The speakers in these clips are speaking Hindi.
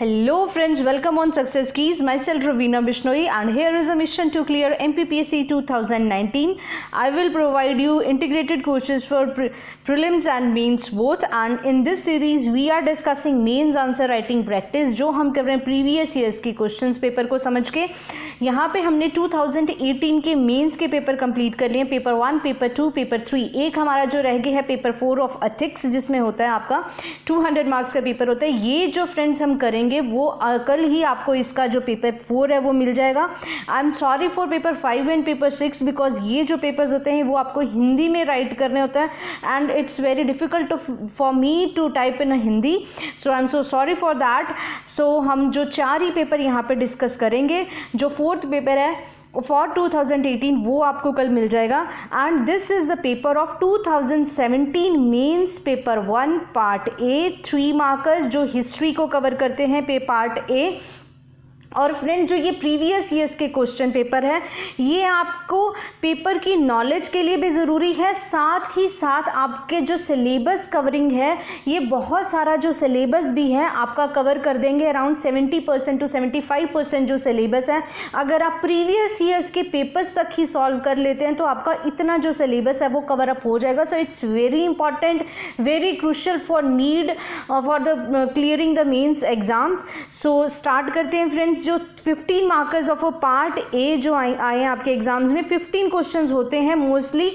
Hello friends welcome on success keys my self Raveena Bishnoi and here is a mission to clear M P P S C two thousand nineteen I will provide you integrated courses for prelims and mains both and in this series we are discussing mains answer writing practice जो हम कर रहे हैं प्रीवियस ईयर्स के क्वेश्चन पेपर को समझ के। यहाँ पर हमने टू थाउज़ेंड एटीन के मेन्स के पेपर कंप्लीट कर लिए paper one paper two paper three एक हमारा जो रह गया है पेपर फोर ऑफ़ अथिक्स जिसमें होता है आपका टू हंड्रेड मार्क्स का पेपर होता है। ये जो फ्रेंड्स हम करेंगे करेंगे, वो कल ही आपको इसका जो पेपर फोर है वो मिल जाएगा। I am sorry for paper five and paper six because ये जो पेपर्स होते हैं, वो आपको हिंदी में राइट करने होते हैं and it's very difficult for me to type in Hindi so I am so sorry for that so हम जो चार ही पेपर यहाँ पर डिस्कस करेंगे, जो फोर्थ पेपर है फॉर 2018 वो आपको कल मिल जाएगा। And this is the paper of 2017 mains paper one part A three markers जो हिस्ट्री को कवर करते हैं पे पार्ट ए और फ्रेंड जो ये प्रीवियस ईयर्स के क्वेश्चन पेपर है, ये आपको पेपर की नॉलेज के लिए भी ज़रूरी है। साथ ही साथ आपके जो सिलेबस कवरिंग है, ये बहुत सारा जो सिलेबस भी है, आपका कवर कर देंगे around seventy percent to seventy five percent जो सिलेबस है। अगर आप प्रीवियस ईयर्स के पेपर्स तक ही सॉल्व कर लेते हैं तो आपका इतना जो सिलेबस है, वो कवर अप हो जाएगा। So it's very important very crucial for need for the clearing the mains exams so start करते हैं फ्रेंड्स जो 15 markers of a part A जो आए आए हैं आपके एग्ज़ाम्स में 15 क्वेश्चंस होते हैं मोस्टली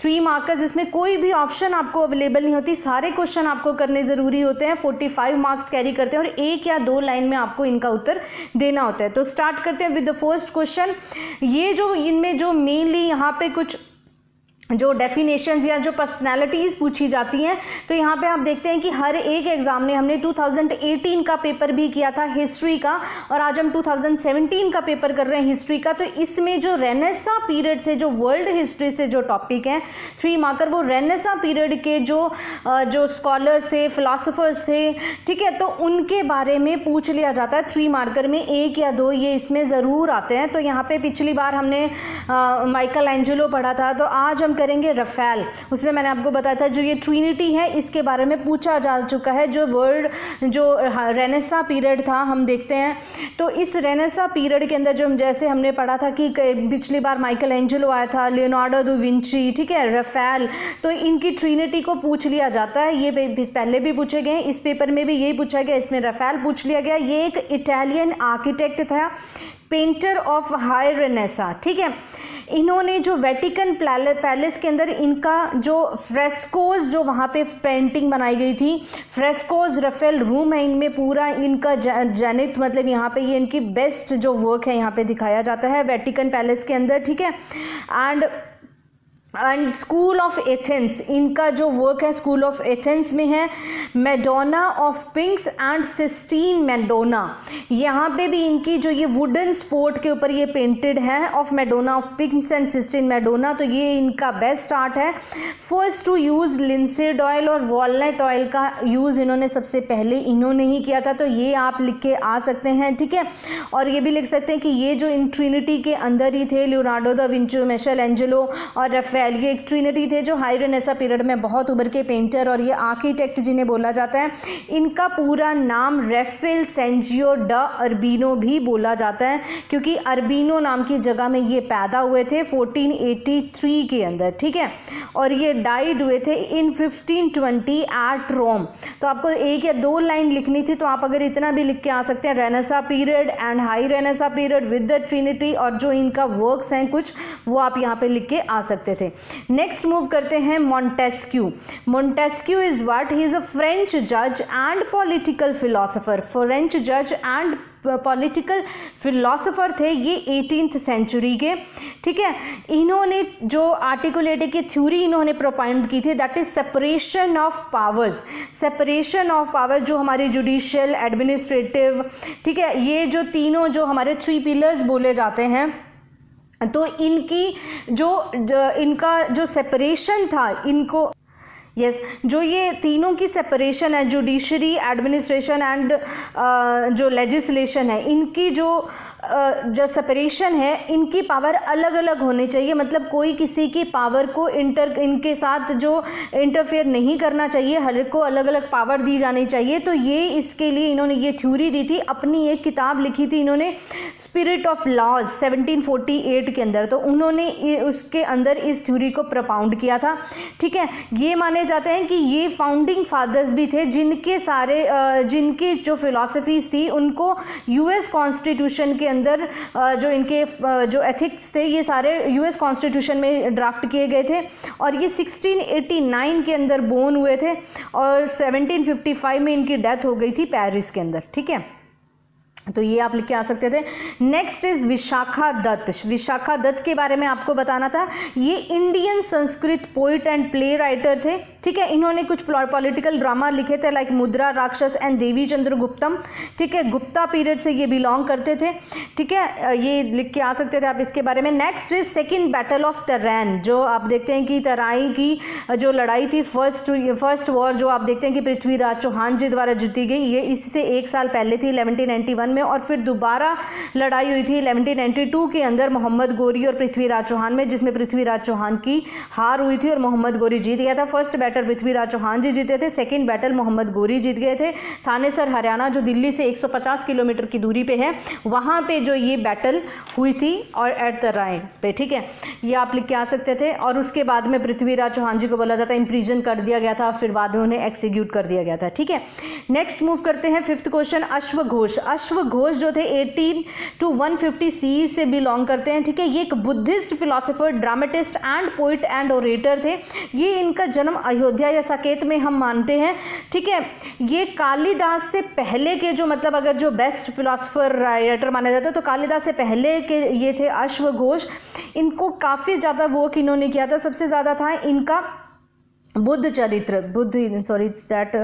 थ्री मार्कर्स इसमें कोई भी ऑप्शन आपको अवेलेबल नहीं होती, सारे क्वेश्चन आपको करने ज़रूरी होते हैं 45 मार्क्स कैरी करते हैं और एक या दो लाइन में आपको इनका उत्तर देना होता है। तो स्टार्ट करते हैं विद द फ़र्स्ट क्वेश्चन ये जो, इनमें जो मेनली यहाँ पे कुछ जो डेफिनेशंस या जो पर्सनालिटीज़ पूछी जाती हैं तो यहाँ पे आप देखते हैं कि हर एक एग्ज़ाम ने हमने 2018 का पेपर भी किया था हिस्ट्री का, और आज हम 2017 का पेपर कर रहे हैं हिस्ट्री का तो इसमें जो रेनेसा पीरियड से, जो वर्ल्ड हिस्ट्री से जो टॉपिक हैं थ्री मार्कर वो रेनेसा पीरियड के जो जो स्कॉलर्स थे फिलासफर्स थे, ठीक है तो उनके बारे में पूछ लिया जाता है थ्री मार्कर में एक या दो ये इसमें ज़रूर आते हैं तो यहाँ पर पिछली बार हमने माइकल एंजेलो पढ़ा था तो आज हम करेंगे रफेल। उसमें मैंने आपको बताया था जो ये ट्रिनिटी है, इसके बारे में पूछा जा चुका है। जो वर्ल्ड, जो रेनेसा पीरियड था, हम देखते हैं। तो इस रेनेसा पीरियड के अंदर जो हम, जैसे हमने पढ़ा था कि पिछली बार माइकल एंजलो आया था लियोनार्डो दो विंची ठीक है, रफेल। तो इनकी ट्रिनिटी को पूछ लिया जाता है। ये पहले भी पूछे गए, इस पेपर में भी यही पूछा गया, इसमें रफेल पूछ लिया गया। ये एक इटालियन आर्किटेक्ट था। पेंटर ऑफ़ हाई रेनेसा, ठीक है? इन्होंने जो वेटिकन पैलेस के अंदर इनका जो फ्रेस्कोज जो वहाँ पे पेंटिंग बनाई गई थी फ्रेस्कोज रफेल रूम है इनमें पूरा इनका जनित मतलब यहाँ पे ये इनकी बेस्ट जो वर्क है यहाँ पे दिखाया जाता है वेटिकन पैलेस के अंदर, ठीक है? And and school of Athens इनका जो वर्क है स्कूल ऑफ़ एथेंस में है Madonna of pinks and Sistine Madonna यहाँ पे भी इनकी जो ये वुडन स्पोर्ट के ऊपर ये पेंटेड है of Madonna of pinks and Sistine Madonna तो ये इनका बेस्ट आर्ट है। First to use linseed oil और वॉलनट ऑयल का यूज़ इन्होंने सबसे पहले इन्होंने ही किया था तो ये आप लिख के आ सकते हैं, ठीक है? और ये भी लिख सकते हैं कि ये जो इन ट्रिनिटी के अंदर ही थे Leonardo da Vinci Michelangelo और रफेल ये एक ट्रिनिटी थे जो हाई रेनेसा पीरियड में बहुत उभर के पेंटर और ये आर्किटेक्ट जिन्हें बोला जाता है, इनका पूरा नाम रेफेल सेंजियो ड अरबीनो भी बोला जाता है, क्योंकि अरबीनो नाम की जगह में ये पैदा हुए थे 1483 के अंदर, ठीक है? और ये डाइड हुए थे इन 1520 एट रोम तो आपको एक या दो लाइन लिखनी थी तो आप अगर इतना भी लिख के आ सकते हैं renaissance period and high renaissance period with the trinity और जो इनका वर्क्स हैं कुछ, वो आप यहाँ पे लिख के आ सकते थे। नेक्स्ट मूव करते हैं Montesquieu Montesquieu is what he is a French जज एंड पॉलिटिकल फिलोसफर फ्रेंच जज एंड पॉलिटिकल फिलोसफर थे ये एटीन सेंचुरी के। ठीक है? इन्होंने जो आर्टिकुलेट की थ्योरी इन्होंने प्रोपाइंड की थी that is separation of powers separation of power जो हमारी जुडिशियल एडमिनिस्ट्रेटिव ठीक है? ये जो तीनों जो हमारे थ्री पिलर्स बोले जाते हैं तो इनकी जो, इनका जो सेपरेशन था इनको यस yes, जो ये तीनों की सेपरेशन है जुडिशरी एडमिनिस्ट्रेशन एंड जो लेजिस्लेशन है इनकी जो uh, जो सेपरेशन है इनकी पावर अलग अलग होनी चाहिए। मतलब कोई किसी की पावर को इंटर इनके साथ जो इंटरफेयर नहीं करना चाहिए हर को अलग अलग पावर दी जानी चाहिए। तो ये इसके लिए इन्होंने ये थ्योरी दी थी अपनी एक किताब लिखी थी इन्होंने स्पिरिट ऑफ़ लॉज 1748 के अंदर। तो उन्होंने उसके अंदर इस थ्योरी को प्रपाउंड किया था। ठीक है ये माने जाते हैं कि ये फाउंडिंग फादर्स भी थे, जिनके सारे जिनकी जो फिलासफीज थी, उनको यूएस कॉन्स्टिट्यूशन के अंदर जो इनके जो एथिक्स थे, ये सारे यूएस कॉन्स्टिट्यूशन में ड्राफ्ट किए गए थे और ये 1689 के अंदर बोन हुए थे और 1755 में इनकी डेथ हो गई थी पेरिस के अंदर, ठीक है? तो ये आप लिख के आ सकते थे। नेक्स्ट इज़ विशाखा दत्त विशाखा दत्त के बारे में आपको बताना था। ये Indian Sanskrit poet and play writer थे। ठीक है, इन्होंने कुछ पॉलिटिकल ड्रामा लिखे थे लाइक मुद्रा, राक्षस एंड देवी चंद्र गुप्तम। ठीक है, गुप्ता पीरियड से ये बिलोंग करते थे। ठीक है ये लिख के आ सकते थे आप इसके बारे में। Next is second battle of Tarain जो आप देखते हैं कि तराई की जो लड़ाई थी फ़र्स्ट फ़र्स्ट वॉर जो आप देखते हैं कि पृथ्वीराज चौहान जी द्वारा जीती गई, ये इससे एक साल पहले थी इलेवनटीन में, और फिर दोबारा लड़ाई हुई थी इलेवनटीन के अंदर मोहम्मद गोरी और पृथ्वीराज चौहान में, जिसमें पृथ्वीराज चौहान की हार हुई थी और मोहम्मद गोरी जीत गया था। First battle battle Prithviraj Chauhan ji जीते थे। सेकेंड बैटल मोहम्मद गोरी जीत गए थे। थानेसर, हरियाणा, जो दिल्ली से 150 किलोमीटर की दूरी पे है, वहाँ पे जो ये बैटल हुई थी और एट द राय पे, ठीक है? ये आप लिख के आ सकते थे। और उसके बाद में पृथ्वीराज चौहान जी को बोला जाता है इम्प्रीजन कर दिया गया था। फिर बाद में उन्हें एक्सीक्यूट कर दिया गया था, ठीक है? नेक्स्ट मूव करते हैं फिफ्थ क्वेश्चन अश्व घोष। अश्व घोष जो थे eighteen two one fifty C से बिलोंग करते हैं, ठीक है? ये एक Buddhist philosopher dramatist and poet and orator थे। ये इनका जन्म अयोध्या या साकेत में हम मानते हैं, ठीक है? ये कालिदास से पहले के जो मतलब अगर जो बेस्ट फिलोसफर राइटर माना जाता है तो कालिदास से पहले के ये थे अश्व इनको काफ़ी ज़्यादा वर्क इन्होंने किया था, सबसे ज़्यादा था इनका बुद्ध चरित्र, बुद्ध सॉरी दैट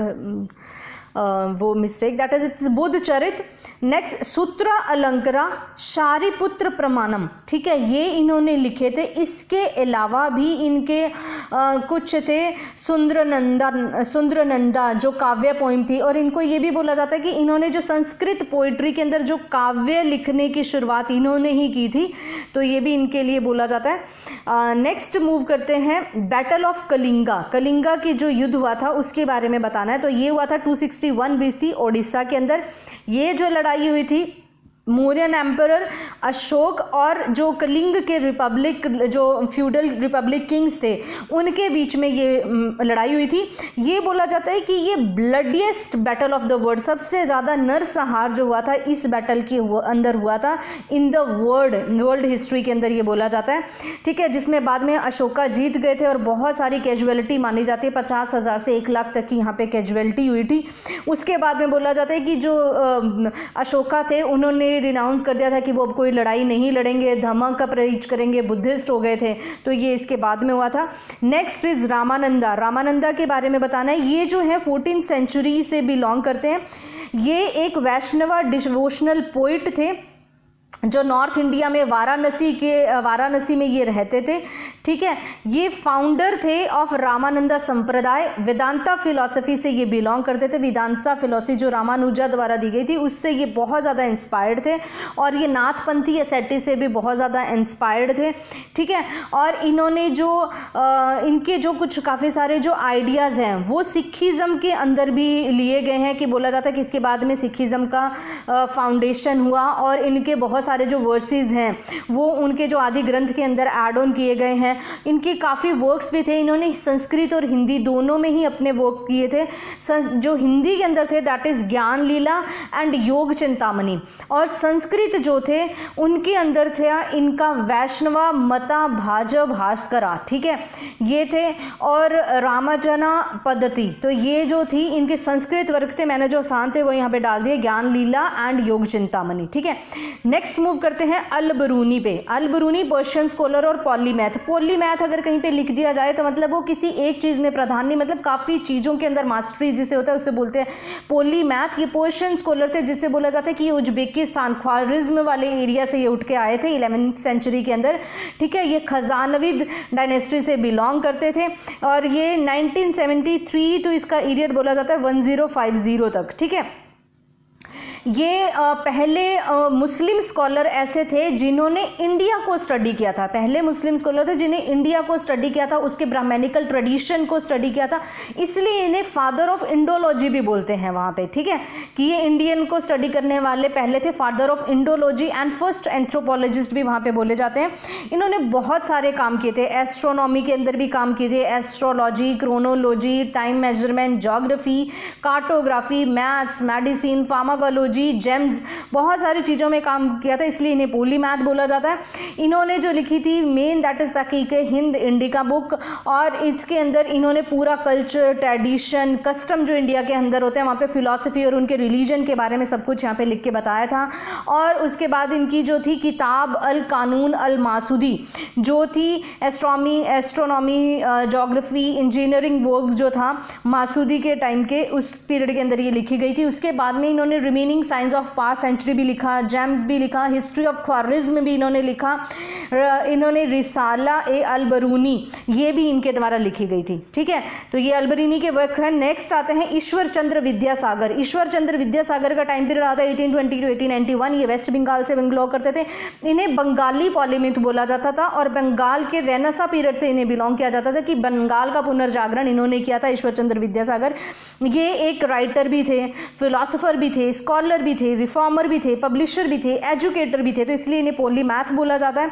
वो mistake that is it's Buddha Charit next Sutra Alankara Shariputra प्रमाणम ठीक है ये इन्होंने लिखे थे। इसके अलावा भी इनके आ, कुछ थे सुंदरनंदा सुंदरनंदा जो काव्य पोइम थी। और इनको ये भी बोला जाता है कि इन्होंने जो संस्कृत पोइट्री के अंदर जो काव्य लिखने की शुरुआत इन्होंने ही की थी तो ये भी इनके लिए बोला जाता है। नेक्स्ट मूव करते हैं बैटल ऑफ़ कलिंगा कलिंगा की जो युद्ध हुआ था उसके बारे में बताना है। तो ये हुआ था टू 261 बीसी ओडिशा के अंदर। ये जो लड़ाई हुई थी मौर्यन एम्पर अशोक और जो कलिंग के रिपब्लिक, जो फ्यूडल रिपब्लिक किंग्स थे, उनके बीच में ये लड़ाई हुई थी। ये बोला जाता है कि ये bloodiest battle of the world, सबसे ज़्यादा नरसंहार जो हुआ था, इस बैटल के अंदर हुआ था, in the world world history के अंदर ये बोला जाता है। ठीक है, जिसमें बाद में अशोका जीत गए थे और बहुत सारी कैजुअलिटी मानी जाती है, पचास हज़ार से एक लाख तक की यहाँ पर कैजुअलिटी हुई थी। उसके बाद में बोला जाता है कि जो अशोका थे, उन्होंने रिनाउंस कर दिया था कि वो अब कोई लड़ाई नहीं लड़ेंगे, धमक का प्रीच करेंगे, बुद्धिस्ट हो गए थे तो ये इसके बाद में हुआ था। Next is Ramananda. रामानंदा के बारे में बताना है। ये जो है फोर्टीन सेंचुरी से बिलोंग करते हैं। ये एक वैष्णवा डिवोशनल पोइट थे। जो नॉर्थ इंडिया में वाराणसी के वाराणसी में ये रहते थे ठीक है? ये फाउंडर थे ऑफ़ रामानंदा संप्रदाय। वेदांता फिलॉसफी से ये बिलोंग करते थे। वेदांता फिलॉसफी जो रामानुजा द्वारा दी गई थी उससे ये बहुत ज़्यादा इंस्पायर्ड थे और ये नाथपंथी एसेटी से भी बहुत ज़्यादा इंस्पायर्ड थे ठीक है? और इन्होंने जो आ, इनके जो कुछ काफ़ी सारे जो आइडियाज़ हैं वो सिखिज़म के अंदर भी लिए गए हैं कि बोला जाता है कि इसके बाद में सिखिज़म का फाउंडेशन हुआ और इनके बहुत सारे जो वर्सेस हैं, वो उनके जो आदि ग्रंथ के अंदर एड ऑन किए गए हैं। इनके काफ़ी वर्क्स भी थे, इन्होंने संस्कृत और हिंदी दोनों में ही अपने वर्क किए थे। जो हिंदी के अंदर थे दैट इज़ ज्ञान लीला एंड योग चिंतामणि। और संस्कृत जो थे, उनके अंदर थे, इनका वैष्णवा, मता भाज भास्करा, ठीक है? ये थे और रामाजना पद्धति। तो ये जो थी, इनके संस्कृत वर्ग थे, मैंने जो आसान थे, वो यहाँ पे डाल दिए, ज्ञान लीला एंड योग चिंतामणि, ठीक है? नेक्स्ट नेक्स्ट मूव करते हैं अल बरूनी पे। अल बरूनी पर्शियन, स्कॉलर और पॉलीमैथ। पॉलीमैथ अगर कहीं पे लिख दिया जाए तो मतलब वो किसी एक चीज़ में प्रधान नहीं मतलब काफ़ी चीज़ों के अंदर मास्टरी जिसे होता है उससे बोलते हैं पोलीमैथ। ये पर्शियन, स्कॉलर थे जिससे बोला जाता है कि ये उज्बेकिस्तान, ख्वारिज्म वाले एरिया से ये उठ के आए थे, इलेवेंथ सेंचुरी के अंदर। ठीक है, ये खजानविद डायनेस्टी से बिलोंग करते थे और ये 1973 तो इसका पीरियड बोला जाता है 1050 तक। ठीक है ये पहले मुस्लिम स्कॉलर ऐसे थे जिन्होंने इंडिया को स्टडी किया था। पहले मुस्लिम स्कॉलर थे जिन्हें इंडिया को स्टडी किया था, उसके ब्राह्मणिकल ट्रेडिशन को स्टडी किया था। इसलिए इन्हें फादर ऑफ़ इंडोलॉजी भी बोलते हैं वहाँ पे, ठीक है? कि ये इंडियन को स्टडी करने वाले पहले थे father of Indology and first anthropologist भी वहाँ पे बोले जाते हैं। इन्होंने बहुत सारे काम किए थे, एस्ट्रोनॉमी के अंदर भी काम किए थे, astrology, chronology, time measurement geography cartography, maths, medicine, pharmacology biology gems बहुत सारी चीज़ों में काम किया था, इसलिए इन्हें पोली मैथ बोला जाता है। इन्होंने जो लिखी थी main that is Tahqiq Hind Indica book और इसके अंदर इन्होंने पूरा कल्चर ट्रेडिशन कस्टम जो इंडिया के अंदर होते हैं, वहाँ पर फिलोसफी और उनके रिलीजन के बारे में सब कुछ यहाँ पे लिख के बताया था। और उसके बाद इनकी जो थी, किताब अल कानून अल मासूदी, जो थी एस्ट्रोमी एस्ट्रोनॉमी जोग्राफी इंजीनियरिंग वर्क जो था, मासूदी के टाइम के, उस पीरियड के अंदर ये लिखी गई थी। उसके बाद में इन्होंने remaining reading science of pass century भी लिखा जेम्स भी लिखा हिस्ट्री ऑफ़ ख्वारिज्म भी इन्होंने लिखा इन्होंने रिसाला ए अलबरूनी, ये भी इनके द्वारा लिखी गई थी, ठीक है? तो ये अलबरूनी के वर्क हैं। नेक्स्ट आते हैं ईश्वर चंद्र विद्यासागर। ईश्वर चंद्र विद्यासागर का टाइम पीरियड आता है eighteen twenty two eighteen ninety one ये वेस्ट बंगाल से बिलोंग करते थे। इन्हें बंगाली पॉलीमिथ बोला जाता था और बंगाल के रेनसा पीरियड से इन्हें बिलोंग किया जाता था कि बंगाल का पुनर्जागरण इन्होंने किया था ईश्वर चंद्र विद्यासागर। ये एक राइटर भी थे फिलोसफर भी थे स्कॉलर स्कॉलर भी थे रिफॉर्मर भी थे पब्लिशर भी थे एजुकेटर भी थे तो इसलिए इन्हें पोली मैथ बोला जाता है।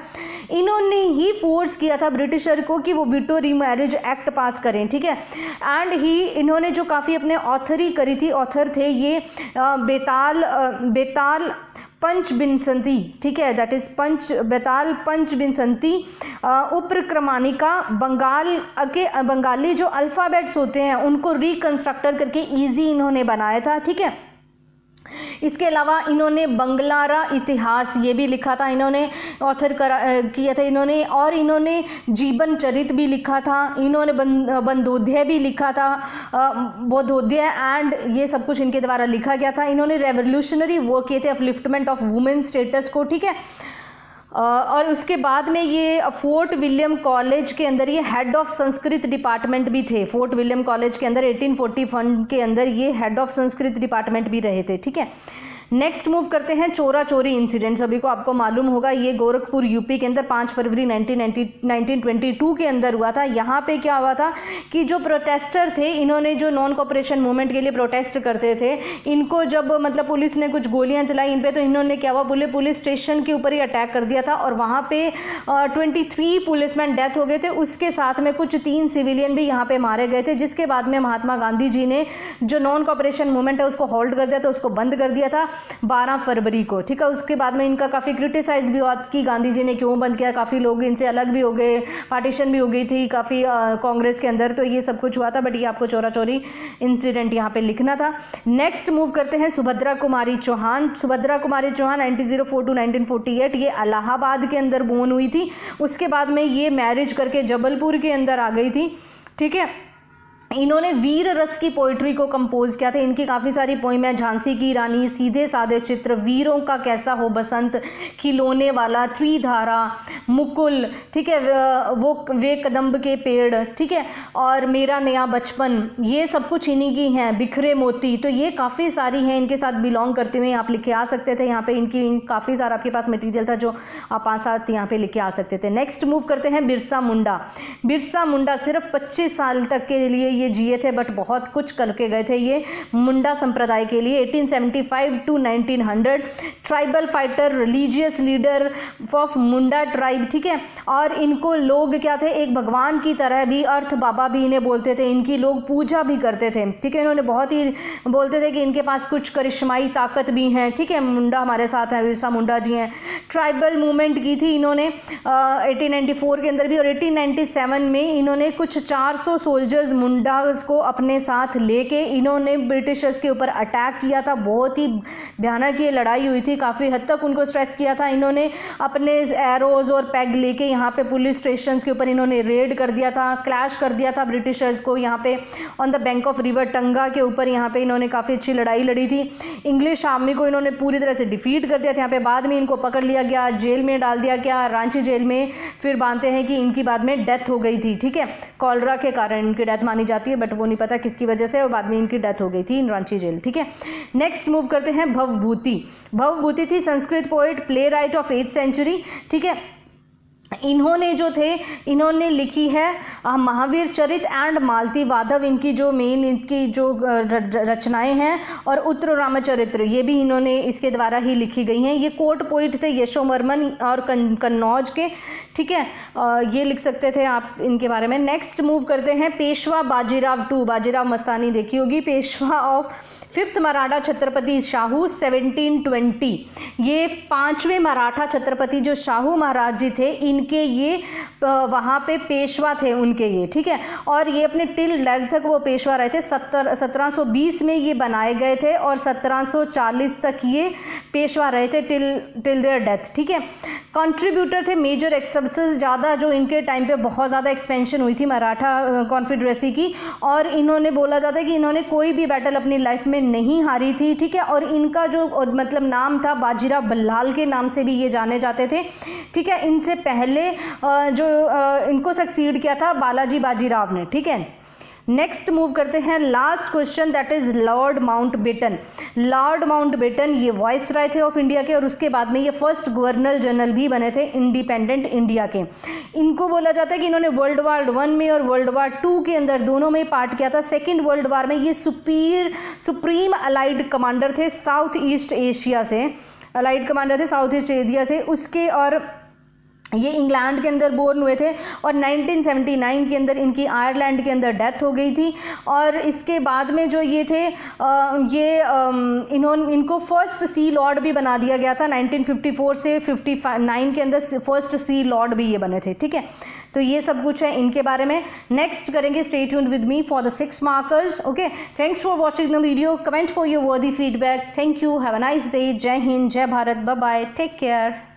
इन्होंने ही फोर्स किया था ब्रिटिशर को कि वो विटो रीमैरिज एक्ट पास करें, ठीक है? एंड ही इन्होंने जो काफ़ी अपने ऑथरी करी थी ऑथर थे ये बेताल बेताल पंच बिनसंती ठीक है? दैट इज़ पंच, बेताल पंच बिनसंती उप्र क्रमानिका बंगाल के, बंगाली जो अल्फ़ाबेट्स होते हैं, उनको रिकंस्ट्रक्टर करके इजी इन्होंने बनाया था, ठीक है? इसके अलावा इन्होंने बंगलारा इतिहास ये भी लिखा था, इन्होंने ऑथर करा किया था, इन्होंने, और इन्होंने जीवन चरित भी लिखा था, इन्होंने बंदोध्याय भी लिखा था बोधोध्याय एंड ये सब कुछ इनके द्वारा लिखा गया था। इन्होंने रेवोल्यूशनरी वो किए थे अपलिफ्टमेंट ऑफ़ वुमेन स्टेटस को, ठीक है? और उसके बाद में ये फोर्ट विलियम कॉलेज के अंदर ये हेड ऑफ़ संस्कृत डिपार्टमेंट भी थे। फोर्ट विलियम कॉलेज के अंदर 1840 फंड के अंदर ये हेड ऑफ़ संस्कृत डिपार्टमेंट भी रहे थे, ठीक है? नेक्स्ट मूव करते हैं चोरा चोरी इंसिडेंट सभी को आपको मालूम होगा, ये गोरखपुर यूपी के अंदर पाँच फरवरी 1922 के अंदर हुआ था। यहाँ पे क्या हुआ था कि जो प्रोटेस्टर थे, इन्होंने जो नॉन कॉपरेशन मूवमेंट के लिए प्रोटेस्ट करते थे, इनको जब मतलब पुलिस ने कुछ गोलियाँ चलाई इन पर तो इन्होंने क्या हुआ, बोले पुलिस स्टेशन के ऊपर ही अटैक कर दिया था और वहाँ पे ट्वेंटी थ्री पुलिसमैन डेथ हो गए थे। उसके साथ में कुछ तीन सिविलियन भी यहाँ पे मारे गए थे, जिसके बाद में महात्मा गांधी जी ने जो नॉन कॉपरेशन मूवमेंट है, उसको होल्ड कर दिया था, उसको बंद कर दिया था। 12 फरवरी को, ठीक है? उसके बाद में इनका काफ़ी क्रिटिसाइज भी हुआ कि गांधी जी ने क्यों बंद किया? काफ़ी लोग इनसे अलग भी हो गए पार्टीशन भी हो गई थी काफ़ी कांग्रेस के अंदर तो ये सब कुछ हुआ था बट ये आपको चोरा चोरी इंसिडेंट यहाँ पर लिखना था। नेक्स्ट मूव करते हैं Subhadra Kumari Chauhan. Subhadra Kumari Chauhan nineteen zero four to nineteen forty eight, ये अलाहाबाद के अंदर बोन हुई थी। उसके बाद में ये मैरिज करके जबलपुर के अंदर आ गई थी, ठीक है? इन्होंने वीर रस की पोइट्री को कंपोज किया था। इनकी काफ़ी सारी पोइम है, झांसी की रानी, सीधे साधे चित्र, वीरों का कैसा हो बसंत, खिलौने वाला त्रिधारा, मुकुल, ठीक है, वो, वे कदम्ब के पेड़, ठीक है, और मेरा नया बचपन, ये सब कुछ इन्हीं की हैं, बिखरे मोती तो ये काफ़ी सारी हैं, इनके साथ बिलोंग करते हुए आप लिखे आ सकते थे। यहाँ पर इनकी काफ़ी सारा आपके पास मटीरियल था जो आप साथ यहाँ पर लिखे आ सकते थे। नेक्स्ट मूव करते हैं बिरसा मुंडा। बिरसा मुंडा सिर्फ़ पच्चीस साल तक के लिए ये जिए थे बट बहुत कुछ करके गए थे ये मुंडा संप्रदाय के लिए। 1875 to 1900 tribal fighter, religious leader of Munda tribe, ठीक है? और इनको लोग क्या थे? एक भगवान की तरह भी, अर्थ बाबा भी इन्हें बोलते थे, इनकी लोग पूजा भी करते थे, ठीक है? इन्होंने बहुत ही बोलते थे कि इनके पास कुछ करिश्माई ताकत भी हैं, ठीक है? मुंडा हमारे साथ हैं, बिरसा मुंडा जी हैं। ट्राइबल मूवमेंट की थी इन्होंने एटीन के अंदर भी, और एटीन में इन्होंने कुछ 400 सोल्जर्स मुंडा इंडिया को अपने साथ लेके इन्होंने ब्रिटिशर्स के ऊपर अटैक किया था। बहुत ही भयानक ये लड़ाई हुई थी। काफ़ी हद तक उनको स्ट्रेस किया था। इन्होंने अपने एरोज़ और पैग लेके यहाँ पे पुलिस स्टेशन के ऊपर इन्होंने रेड कर दिया था क्लैश कर दिया था ब्रिटिशर्स को। यहाँ पे on the bank of river Tanga के ऊपर यहाँ पे इन्होंने काफ़ी अच्छी लड़ाई लड़ी थी। इंग्लिश आर्मी को इन्होंने पूरी तरह से डिफीट कर दिया था। यहाँ पे बाद में इनको पकड़ लिया गया, जेल में डाल दिया गया। रांची जेल में फिर मानते हैं कि इनकी बाद में डेथ हो गई थी। ठीक है? कॉलरा के कारण इनकी डेथ मानी जाती है बट वो नहीं पता किसकी वजह से और बाद में इनकी डेथ हो गई थी इन रांची जेल, ठीक है? नेक्स्ट मूव करते हैं, भवभूति। भवभूति थी Sanskrit poet playwright of eighth century ठीक है? इन्होंने जो थे, इन्होंने लिखी है महावीर चरित एंड मालती वाधव, इनकी जो मेन इनकी जो रचनाएँ हैं, और उत्तर रामचरित्र, ये भी इन्होंने इसके द्वारा ही लिखी गई हैं। ये कोट पोइट थे यशोमर्मन और कन्नौज के, ठीक है? ये लिख सकते थे आप इनके बारे में। नेक्स्ट मूव करते हैं, पेशवा बाजीराव टू। बाजीराव मस्तानी देखी होगी। Peshwa of fifth Maratha Chhatrapati Shahu seventeen ये पाँचवें मराठा छत्रपति जो शाहू महाराज जी थे, इन इनके ये वहाँ पे पेशवा थे उनके ये, ठीक है? और ये अपने टिल डेथ तक वो पेशवा रहे थे। सत्तर, सत्रह में ये बनाए गए थे और 1740 तक ये पेशवा रहे थे टिल टिल देयर डेथ, ठीक है? कंट्रीब्यूटर थे, मेजर सबसे ज़्यादा जो इनके टाइम पे बहुत ज़्यादा एक्सपेंशन हुई थी मराठा कॉन्फिडरेसी की। और इन्होंने बोला जाता है कि इन्होंने कोई भी बैटल अपनी लाइफ में नहीं हारी थी, ठीक है? और इनका जो मतलब नाम था बाजीराव बल्लाल के नाम से भी ये जाने जाते थे, ठीक है? इनसे पहले पहले जो इनको सक्सीड किया था बालाजी बाजीराव ने, ठीक है? नेक्स्ट मूव करते हैं last question that is Lord Mountbatten Lord Mountbatten ये वॉइस राय थे ऑफ़ इंडिया के और उसके बाद में ये फ़र्स्ट गवर्नर जनरल भी बने थे इंडिपेंडेंट इंडिया के. इनको बोला जाता है कि इन्होंने वर्ल्ड वार वन में और वर्ल्ड वार टू के अंदर दोनों में पार्ट किया था. सेकेंड वर्ल्ड वार में ये सुपीर सुप्रीम अलाइड कमांडर थे साउथ ईस्ट एशिया से. अलाइड कमांडर थे साउथ ईस्ट एशिया से. उसके और ये इंग्लैंड के अंदर बोर्न हुए थे और 1979 के अंदर इनकी आयरलैंड के अंदर डेथ हो गई थी और इसके बाद में जो ये थे आ, ये इन्होंने इनको फ़र्स्ट सी लॉर्ड भी बना दिया गया था 1954 से 59 के अंदर फ़र्स्ट सी लॉर्ड भी ये बने थे ठीक है? तो ये सब कुछ है इनके बारे में। नेक्स्ट करेंगे stay tuned with me for the six markers okay thanks for watching the video comment for your worthy feedback thank you have a nice day जय हिंद जय भारत बाय टेक केयर